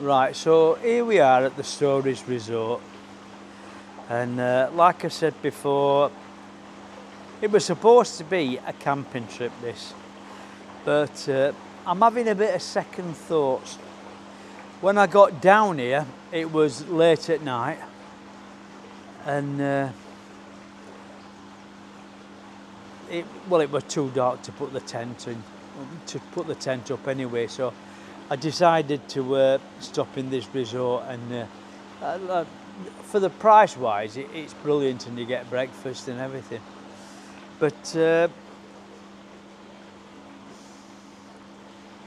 Right, so here we are at the Stories Resort, and uh, like I said before, it was supposed to be a camping trip. This, but uh, I'm having a bit of second thoughts. When I got down here, it was late at night, and uh, it well, it was too dark to put the tent in, to put the tent up anyway. So I decided to uh, stop in this resort and uh, for the price wise it, it's brilliant and you get breakfast and everything. But uh,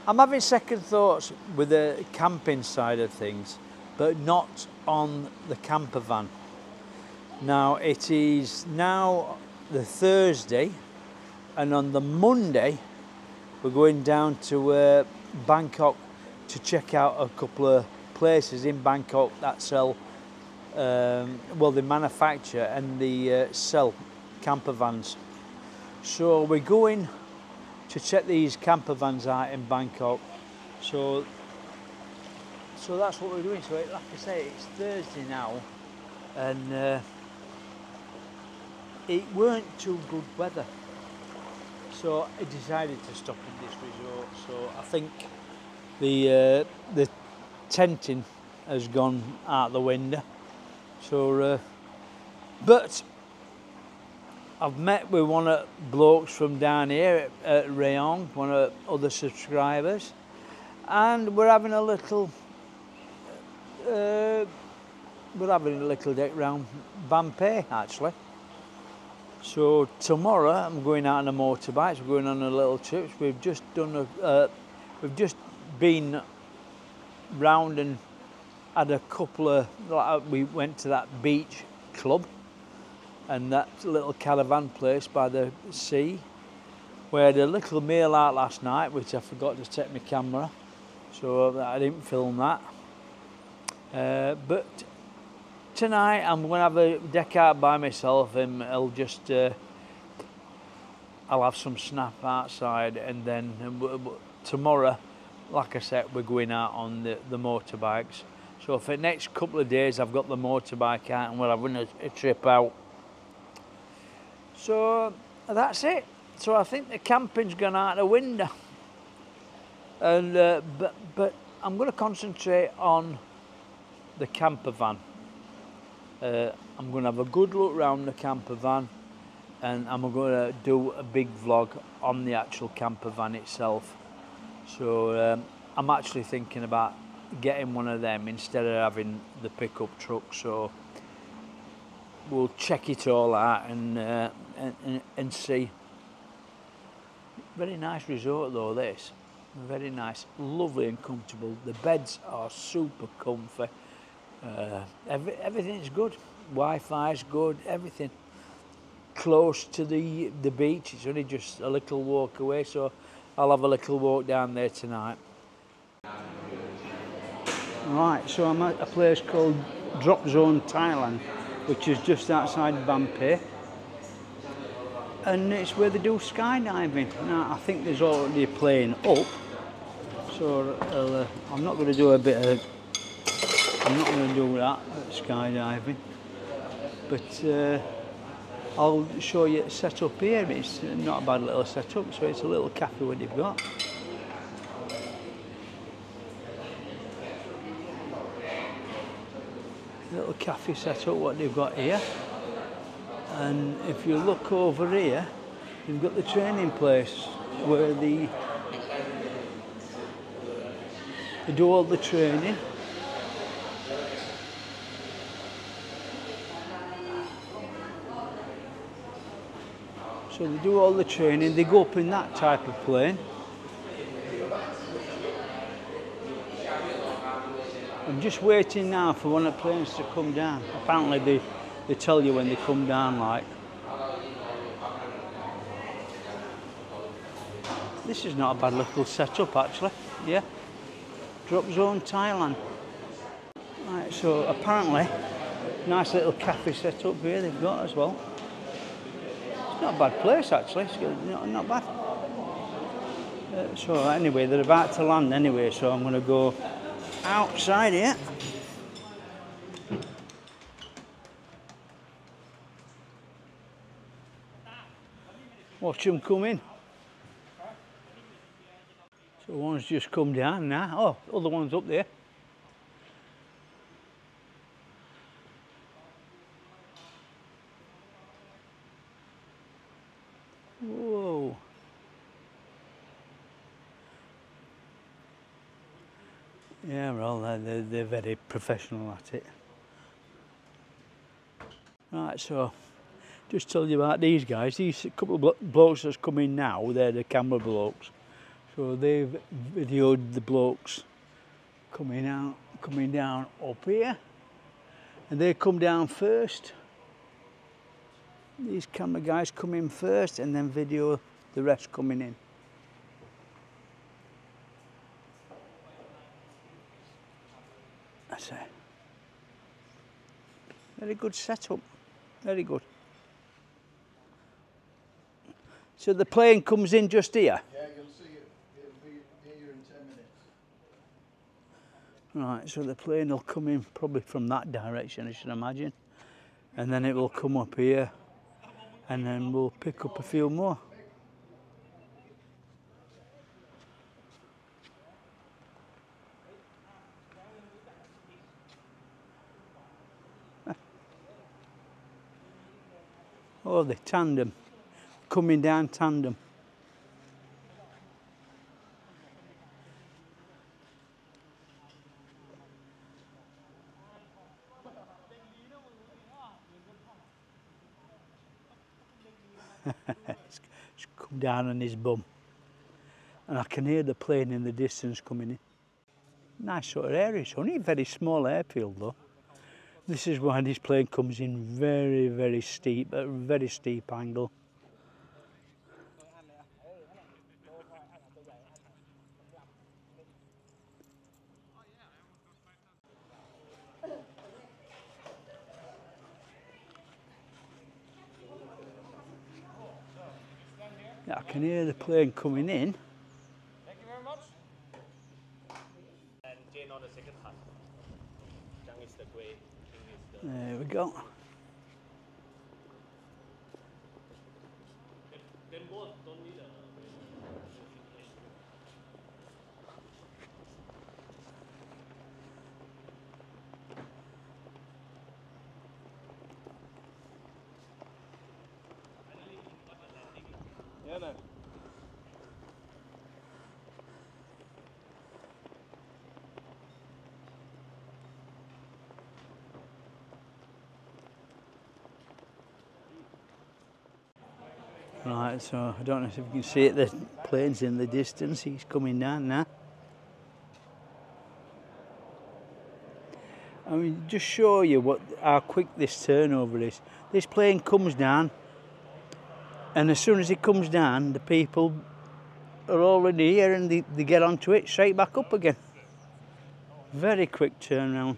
I'm having second thoughts with the camping side of things but not on the camper van. Now it is now the Thursday and on the Monday we're going down to uh, Bangkok to check out a couple of places in Bangkok that sell, um, well, they manufacture and they uh, sell camper vans. So we're going to check these camper vans out in Bangkok. So, so that's what we're doing. So, like I say, it's Thursday now, and uh, it weren't too good weather. So I decided to stop in this resort. So I think the uh, the tenting has gone out the window. So, uh, but I've met with one of blokes from down here at, at Rayong, one of other subscribers, and we're having a little. Uh, we're having a little deck round Ban Phe actually. So tomorrow I'm going out on a motorbike. We're going on a little trip. We've just done a. Uh, we've just been round and had a couple of we went to that beach club and that little caravan place by the sea we had a little meal out last night which I forgot to take my camera so I didn't film that. Uh, but tonight I'm going to have a deck out by myself and I'll just uh, I'll have some snap outside and then tomorrow like I said, we're going out on the, the motorbikes. So for the next couple of days, I've got the motorbike out and we're having a, a trip out. So that's it. So I think the camping's gone out the window. And uh, but but I'm going to concentrate on the camper van. Uh, I'm going to have a good look around the camper van, and I'm going to do a big vlog on the actual camper van itself. So um, I'm actually thinking about getting one of them instead of having the pickup truck. So we'll check it all out and, uh, and, and see. Very nice resort though this. Very nice, lovely and comfortable. The beds are super comfy. Uh, every, everything's good. Wi-Fi's good. Everything close to the the beach. It's only just a little walk away. So I'll have a little walk down there tonight. Right, so I'm at a place called Drop Zone Thailand, which is just outside Ban Phe. And it's where they do skydiving. Now, I think there's already a plane up, so uh, I'm not going to do a bit of, I'm not going to do that, skydiving. But uh, I'll show you set up here. It's not a bad little setup, so it's a little cafe what they've got. Little cafe setup what they've got here. And if you look over here, you've got the training place where the they do all the training So they do all the training, they go up in that type of plane. I'm just waiting now for one of the planes to come down. Apparently they, they tell you when they come down like. This is not a bad little setup actually, yeah. Drop zone Thailand. Right, so apparently, nice little cafe set up here they've got as well. Not a bad place actually, not, not bad. Uh, so anyway, they're about to land anyway, so I'm going to go outside here. Watch them come in. So one's just come down now. Oh, other one's up there. Whoa. Yeah, well, they're, very professional at it. Right, so just tell you about these guys. These couple of blokes that's coming now, they're the camera blokes. So they've videoed the blokes coming out, coming down up here, and they come down first. These camera guys come in first, and then video the rest coming in. It. Very good setup. Very good. So the plane comes in just here? Yeah, you'll see it. It'll be here in 10 minutes. Right, so the plane will come in probably from that direction, I should imagine. And then it will come up here. And then we'll pick up a few more. Oh, the tandem. Coming down tandem. it's come down on his bum. And I can hear the plane in the distance coming in. Nice sort of area. It's only a very small airfield though. This is why this plane comes in very, very steep, at a very steep angle. I can hear the plane coming in. Thank you very much. And Jane on the second. There we go. Yeah, no. Right, so I don't know if you can see it, the plane's in the distance, he's coming down now. I mean, just show you what how quick this turnover is. This plane comes down, and as soon as it comes down, the people are already here and they, they get onto it straight back up again. Very quick turnaround.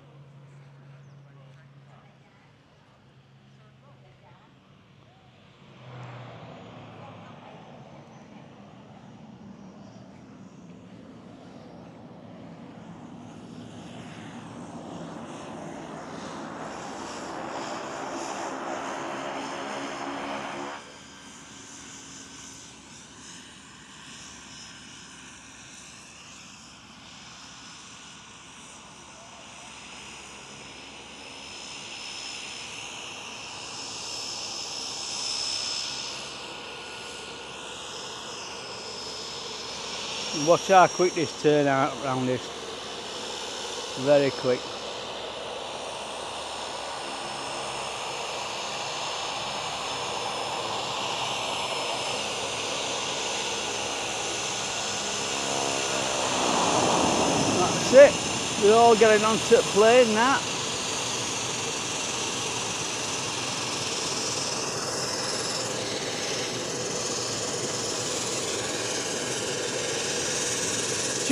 Watch how quick this turn out around this. Very quick. That's it. We're all getting onto the plane now.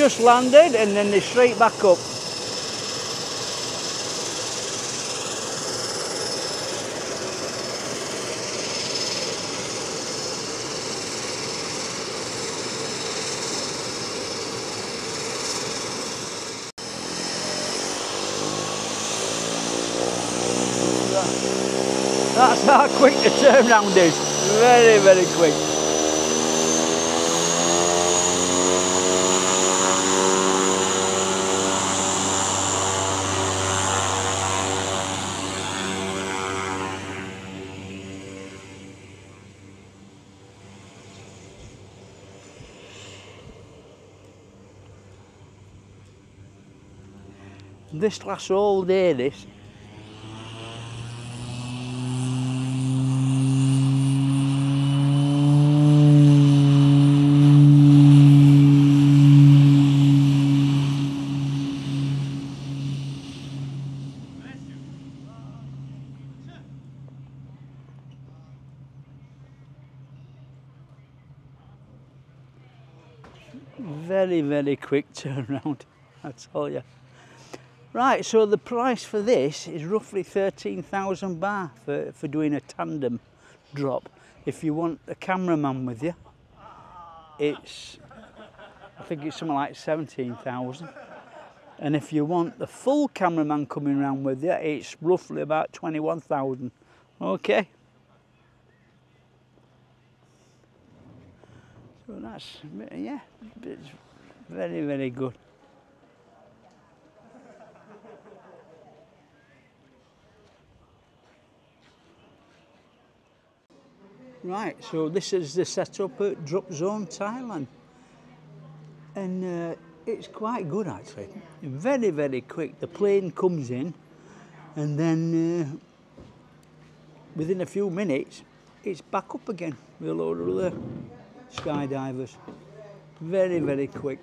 just landed and then they straight back up. That's how quick the turnaround is. Very, very quick. This lasts all day, this. Very, very quick turnaround, I tell you. Right, so the price for this is roughly 13,000 baht for, for doing a tandem drop. If you want a cameraman with you, it's, I think it's something like 17,000. And if you want the full cameraman coming around with you, it's roughly about 21,000. Okay. So that's, yeah, it's very, very good. Right, so this is the setup at Drop Zone Thailand. And uh, it's quite good actually. Very, very quick. The plane comes in and then uh, within a few minutes it's back up again with a load of other skydivers. Very, very quick.